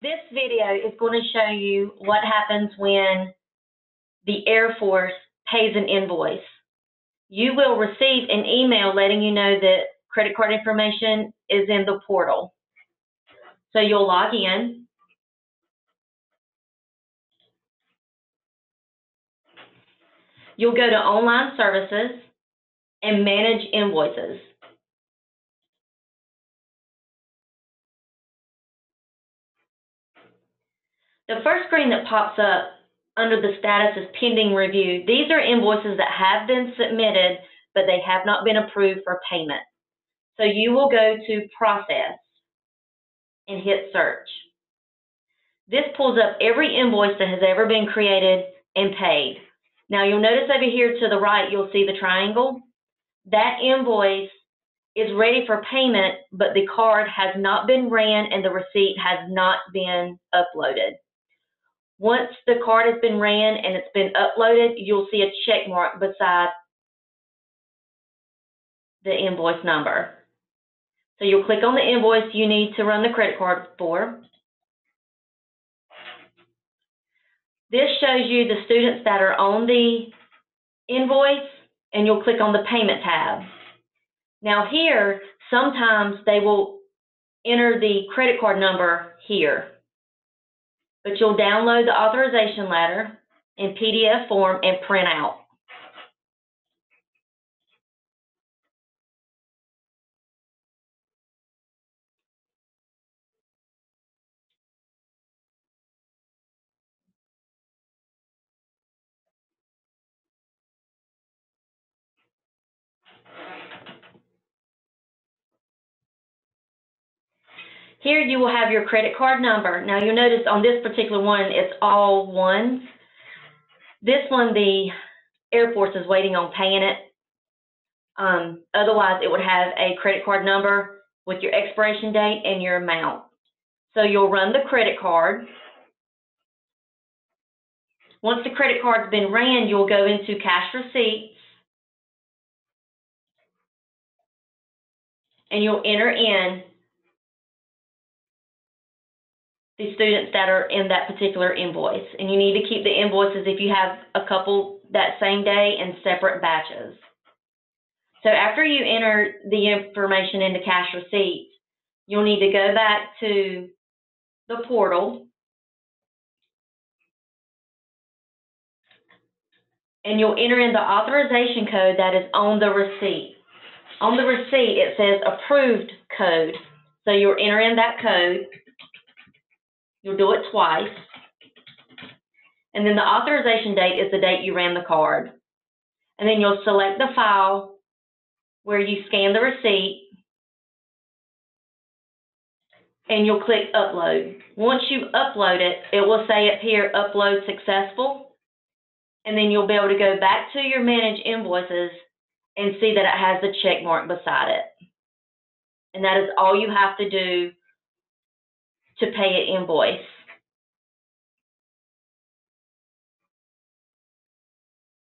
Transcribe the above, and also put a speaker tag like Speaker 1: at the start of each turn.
Speaker 1: This video is going to show you what happens when the Air Force pays an invoice. You will receive an email letting you know that credit card information is in the portal. So you'll log in. You'll go to online services and manage invoices. The first screen that pops up under the status is pending review. These are invoices that have been submitted, but they have not been approved for payment. So you will go to process and hit search. This pulls up every invoice that has ever been created and paid. Now you'll notice over here to the right, you'll see the triangle. That invoice is ready for payment, but the card has not been ran and the receipt has not been uploaded. Once the card has been ran and it's been uploaded, you'll see a check mark beside the invoice number. So you'll click on the invoice you need to run the credit card for. This shows you the students that are on the invoice, and you'll click on the payment tab. Now here, sometimes they will enter the credit card number here but you'll download the authorization letter in PDF form and print out. Here you will have your credit card number. Now you'll notice on this particular one, it's all ones. This one, the Air Force is waiting on paying it. Um, otherwise, it would have a credit card number with your expiration date and your amount. So you'll run the credit card. Once the credit card's been ran, you'll go into cash receipts. And you'll enter in the students that are in that particular invoice. And you need to keep the invoices if you have a couple that same day in separate batches. So after you enter the information into cash receipts, you'll need to go back to the portal and you'll enter in the authorization code that is on the receipt. On the receipt, it says approved code. So you'll enter in that code You'll do it twice. And then the authorization date is the date you ran the card. And then you'll select the file where you scan the receipt and you'll click upload. Once you upload it, it will say up here, upload successful. And then you'll be able to go back to your manage invoices and see that it has the check mark beside it. And that is all you have to do to pay an invoice.